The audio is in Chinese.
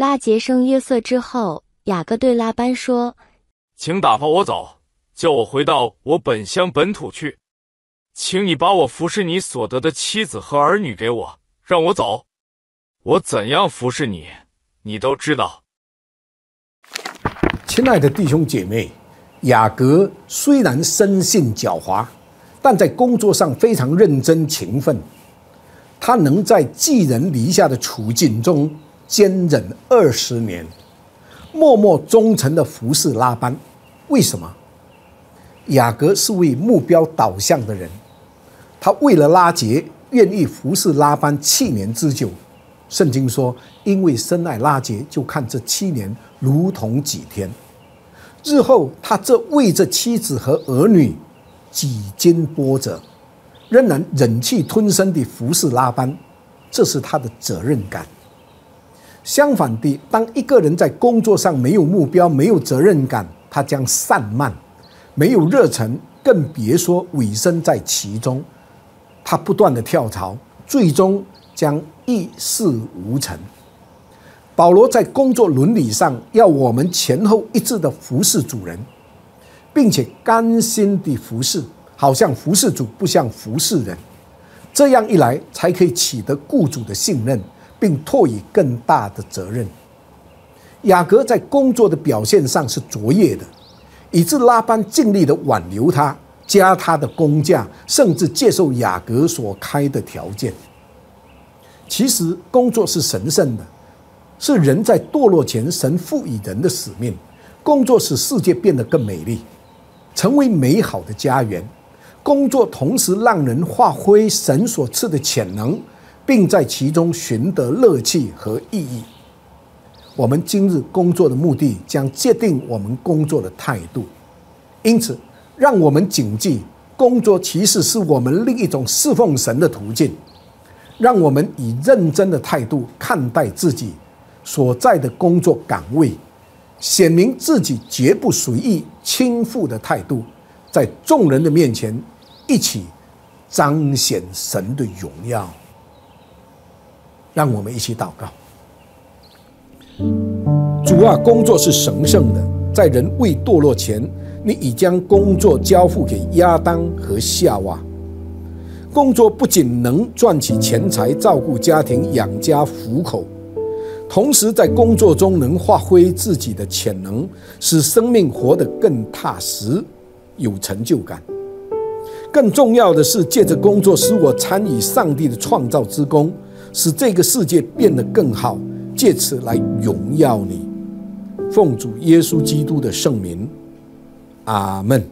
拉杰生约瑟之后，雅各对拉班说：“请打发我走，叫我回到我本乡本土去。请你把我服侍你所得的妻子和儿女给我，让我走。我怎样服侍你，你都知道。”亲爱的弟兄姐妹，雅各虽然生性狡猾，但在工作上非常认真勤奋。他能在寄人篱下的处境中。坚忍二十年，默默忠诚的服侍拉班，为什么？雅各是为目标导向的人，他为了拉结，愿意服侍拉班七年之久。圣经说，因为深爱拉结，就看这七年如同几天。日后他这为这妻子和儿女几经波折，仍然忍气吞声地服侍拉班，这是他的责任感。相反的，当一个人在工作上没有目标、没有责任感，他将散漫，没有热忱，更别说委身在其中。他不断的跳槽，最终将一事无成。保罗在工作伦理上要我们前后一致的服侍主人，并且甘心的服侍，好像服侍主，不像服侍人。这样一来，才可以取得雇主的信任。并托以更大的责任。雅各在工作的表现上是卓越的，以致拉班尽力的挽留他，加他的工价，甚至接受雅各所开的条件。其实，工作是神圣的，是人在堕落前神赋予人的使命。工作使世界变得更美丽，成为美好的家园。工作同时让人发挥神所赐的潜能。并在其中寻得乐趣和意义。我们今日工作的目的将决定我们工作的态度，因此，让我们谨记，工作其实是我们另一种侍奉神的途径。让我们以认真的态度看待自己所在的工作岗位，显明自己绝不随意轻浮的态度，在众人的面前一起彰显神的荣耀。让我们一起祷告。主啊，工作是神圣的，在人未堕落前，你已将工作交付给亚当和夏娃。工作不仅能赚取钱财、照顾家庭、养家糊口，同时在工作中能发挥自己的潜能，使生命活得更踏实、有成就感。更重要的是，借着工作使我参与上帝的创造之功。使这个世界变得更好，借此来荣耀你。奉主耶稣基督的圣名，阿门。